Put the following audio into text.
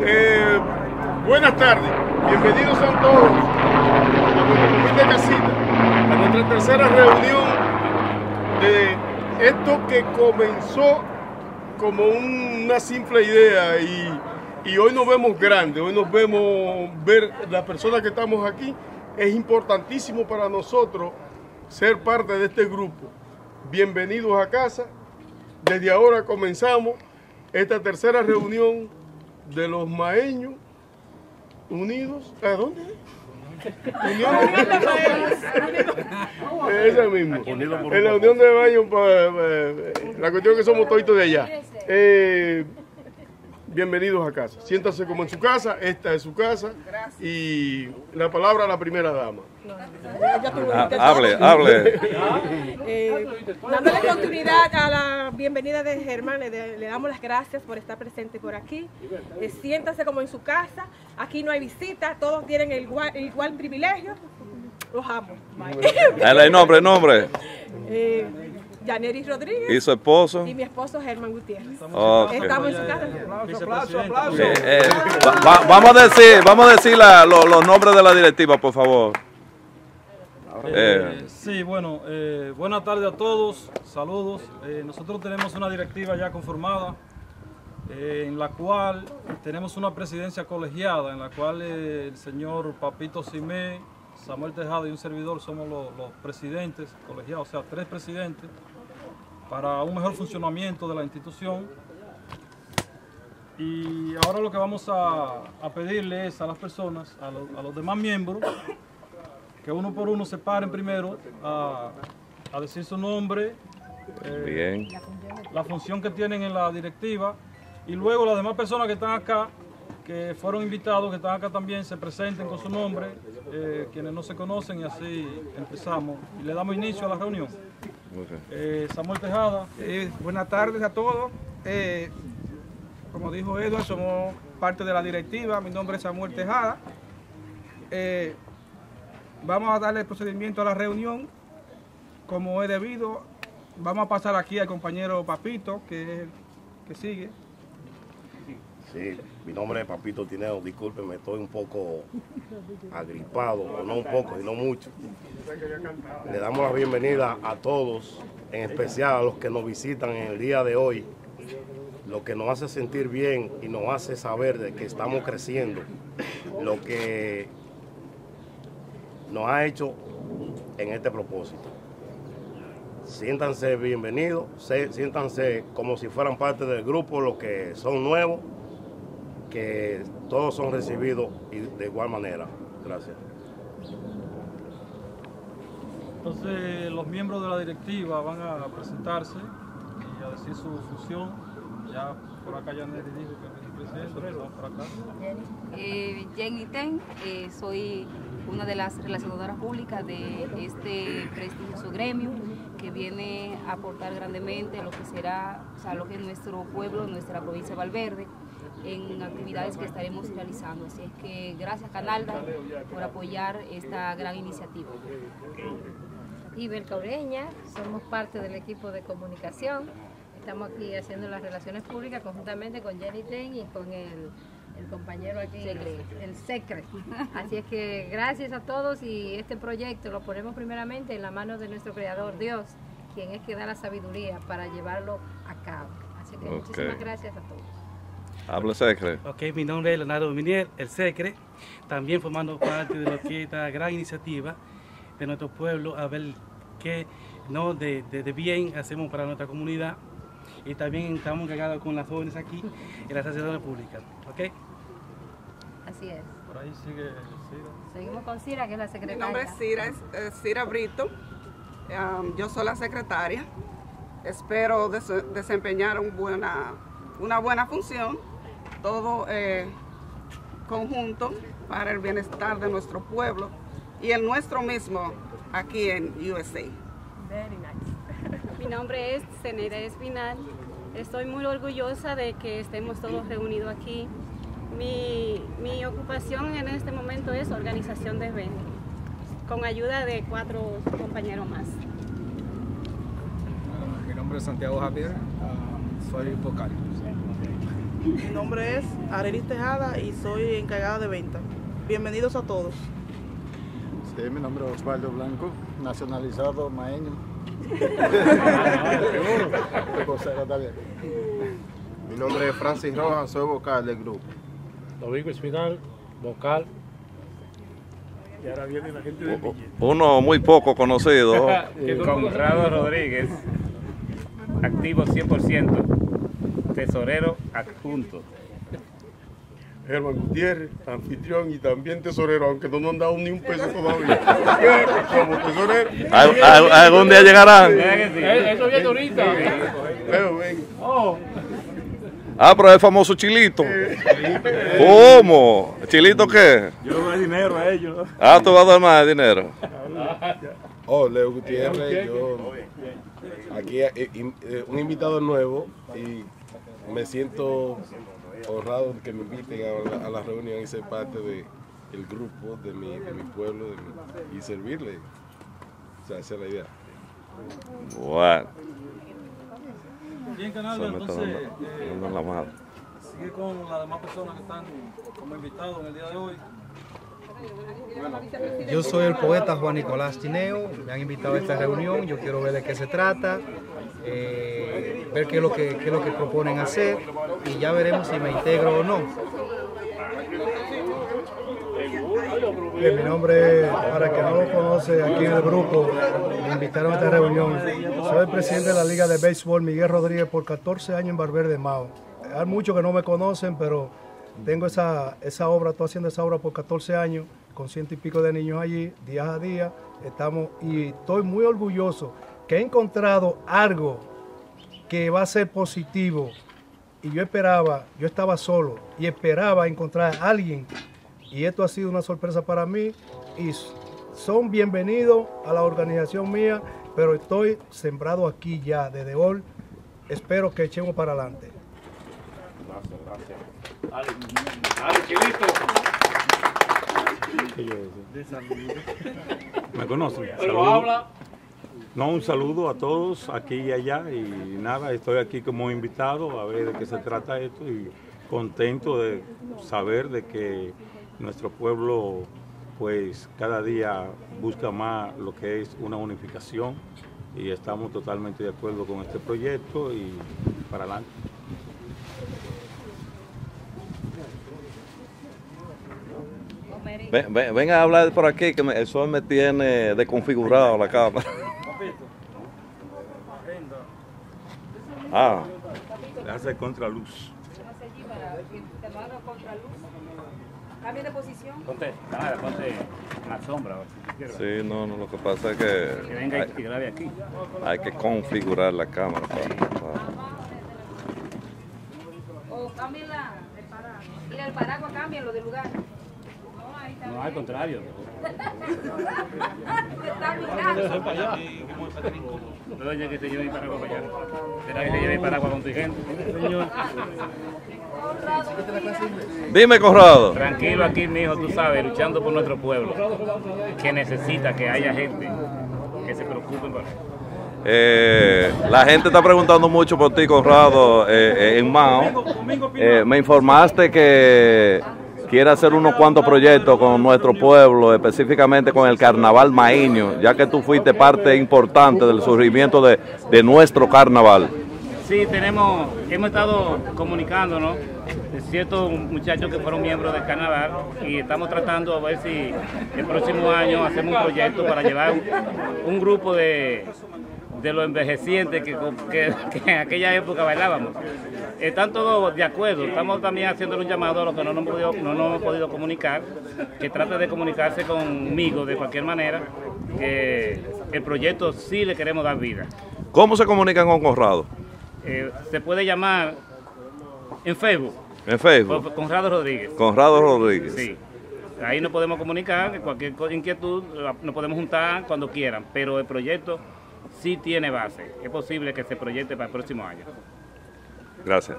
Eh, buenas tardes, bienvenidos a todos a nuestra tercera reunión de esto que comenzó como una simple idea y, y hoy nos vemos grandes, hoy nos vemos ver las personas que estamos aquí. Es importantísimo para nosotros ser parte de este grupo. Bienvenidos a casa. Desde ahora comenzamos esta tercera reunión de los maeños unidos. ¿A dónde? Unión Esa misma. En la Unión de Baños, la cuestión es que somos toditos de allá. Eh, bienvenidos a casa. Siéntase como en su casa, esta es su casa. Y la palabra a la primera dama. Ah, hable, hable. Eh, dándole continuidad a la bienvenida de Germán, le, le damos las gracias por estar presente por aquí. Eh, siéntase como en su casa, aquí no hay visita, todos tienen el igual, el igual privilegio. Los amo. Dale el nombre, el nombre. Eh, Yaneris Rodríguez. ¿Y su esposo? Y mi esposo Germán Gutiérrez. Okay. Estamos en su casa. Aplauso, aplauso, Eh, eh, va- va- vamos a decir, vamos a decir la- lo- los nombres de la directiva, por favor. Eh, sí, bueno, eh, buenas tardes a todos, saludos. Eh, nosotros tenemos una directiva ya conformada, eh, en la cual tenemos una presidencia colegiada, en la cual eh, el señor Papito Simé, Samuel Tejada y un servidor somos los, los presidentes colegiados, o sea, tres presidentes, para un mejor funcionamiento de la institución. Y ahora lo que vamos a, a pedirle es a las personas, a, los- a los demás miembros, que uno por uno se paren primero a, a decir su nombre, eh, Bien. la función que tienen en la directiva y luego las demás personas que están acá, que fueron invitados, que están acá también, se presenten con su nombre, eh, quienes no se conocen y así empezamos y le damos inicio a la reunión. Eh, Samuel Tejada. Eh, buenas tardes a todos. Eh, como dijo Edward, somos parte de la directiva. Mi nombre es Samuel Tejada. Vamos a darle procedimiento a la reunión como es debido. Vamos a pasar aquí al compañero Papito, que es el que sigue. Sí, mi nombre es Papito Tineo, discúlpeme, estoy un poco agripado, o no un poco, sino mucho. Le damos la bienvenida a todos, en especial a los que nos visitan en el día de hoy, lo que nos hace sentir bien y nos hace saber de que estamos creciendo, lo que nos ha hecho en este propósito. Siéntanse bienvenidos, se- siéntanse como si fueran parte del grupo, los que son nuevos, que todos son recibidos y de igual manera. Gracias. Entonces los miembros de la directiva van a presentarse y a decir su función. Ya por acá ya Nelly dijo que es presidente, vamos por acá. Eh, Jenny Ten, eh, soy una de las relacionadoras públicas de este prestigioso gremio que viene a aportar grandemente a lo que será, o sea, lo que es nuestro pueblo, nuestra provincia de Valverde, en actividades que estaremos realizando. Así es que gracias Canalda por apoyar esta gran iniciativa. Ibel Caureña, somos parte del equipo de comunicación. Estamos aquí haciendo las relaciones públicas conjuntamente con Jenny Ten y con el, el compañero aquí, Secre. el Secre. Así es que gracias a todos y este proyecto lo ponemos primeramente en la mano de nuestro Creador Dios, quien es que da la sabiduría para llevarlo a cabo. Así que muchísimas gracias a todos. Habla secre. Ok, mi nombre es Leonardo Minier, el SECRE, también formando parte de lo que es esta gran iniciativa de nuestro pueblo, a ver qué no de, de- de bien hacemos para nuestra comunidad y también estamos encargados con las jóvenes aquí en las asociaciones públicas. Ok, Así es. Por ahí sigue Cira. Seguimos con Cira, que es la Mi secretaria. nombre es Cira, es- es Cira Brito. Um, yo soy la secretaria. Espero des- desempeñar un buena, una buena función, todo eh, conjunto para el bienestar de nuestro pueblo y el nuestro mismo aquí en USA. Very nice. Mi nombre es Zeneida Espinal. Estoy muy orgullosa de que estemos todos reunidos aquí. Mi, mi ocupación en este momento es organización de eventos, con ayuda de cuatro compañeros más. Mi nombre es Santiago Javier, ah, soy vocal. Mi nombre es Arelis Tejada y soy encargada de venta. Bienvenidos a todos. Sí, mi nombre es Osvaldo Blanco, nacionalizado maeño. Mi nombre es Francis Rojas, soy vocal del grupo. Domingo Espinal, vocal. Y ahora viene la gente de Uno muy poco conocido. Conrado Rodríguez, activo 100%, tesorero adjunto. Germán Gutiérrez, anfitrión y también tesorero, aunque no nos han dado ni un peso todavía. Como tesorero. Al- al- ¿Algún día llegarán? Eso viene ahorita. Pero ven. Oh. Ah, pero es famoso Chilito. ¿Cómo? ¿Chilito qué? Yo no doy dinero a ellos. Ah, tú vas a dar más dinero. Oh, Leo Gutiérrez, yo aquí eh, eh, un invitado nuevo y me siento honrado de que me inviten a la, a la reunión y ser parte de el grupo de mi, de mi pueblo de mi- y servirle. O sea, esa es la idea. Bueno. Bien, canal, entonces eh, sigue con las demás personas que están como invitados en el día de hoy. Yo soy el poeta Juan Nicolás Tineo, me han invitado a esta reunión, yo quiero ver de qué se trata, eh, ver qué es, lo que, es lo que proponen hacer y ya veremos si me integro o no. Bien, mi nombre, para que no lo conoce aquí en el grupo, me invitaron a esta reunión. Soy el presidente de la Liga de Béisbol, Miguel Rodríguez, por 14 años en Barber de Mao. Hay muchos que no me conocen, pero tengo esa, esa obra, estoy haciendo esa obra por 14 años, con ciento y pico de niños allí, día a día. Estamos, y estoy muy orgulloso que he encontrado algo que va a ser positivo. Y yo esperaba, yo estaba solo y esperaba encontrar a alguien y esto ha sido una sorpresa para mí y son bienvenidos a la organización mía, pero estoy sembrado aquí ya desde hoy. Espero que echemos para adelante. Dale, dale, chilito. ¿Me conocen? Pero habla. No, un saludo a todos aquí y allá y nada, estoy aquí como invitado a ver de qué se trata esto y contento de saber de que nuestro pueblo pues cada día busca más lo que es una unificación y estamos totalmente de acuerdo con este proyecto y para adelante. Ven, ven- venga a hablar por aquí, que me- el sol me tiene desconfigurado la cámara. Ah, Le hace contraluz. Cambia de posición. Ponte, ponte en la sombra. sí, no, no, lo que pasa es Que que venga hay, y grabe aquí. hay que configurar la cámara. O cambien la, el paraguas. Mira, el paraguas cámbienlo de lugar. No, al contrario. No, que te lleve mi paraguas para allá. Será que te lleve mi paraguas. Dime, Corrado. Tranquilo aquí, mijo, tú sabes, luchando por nuestro pueblo. Que necesita que haya gente que se preocupen por Eh, la gente está preguntando mucho por ti, Conrado, eh, eh, en Mao. Eh, me informaste que quiere hacer unos cuantos proyectos con nuestro pueblo, específicamente con el carnaval maíño, ya que tú fuiste parte importante del surgimiento de, de nuestro carnaval. Sí, tenemos, hemos estado comunicándonos ciertos muchachos que fueron miembros del carnaval y estamos tratando a ver si el próximo año hacemos un proyecto para llevar un, un grupo de, de los envejecientes que, que- que en aquella época bailábamos. Están todos de acuerdo, estamos también haciendo un llamado a los que no nos hemos podido, no nos hemos podido comunicar, que traten de comunicarse conmigo de cualquier manera, que el proyecto sí le queremos dar vida. ¿Cómo se comunican con Conrado? Eh, se puede llamar en Facebook. En Facebook. Conrado Rodríguez. Conrado Rodríguez. Sí. Ahí nos podemos comunicar, cualquier inquietud nos podemos juntar cuando quieran, pero el proyecto sí tiene base. Es posible que se proyecte para el próximo año. Gracias.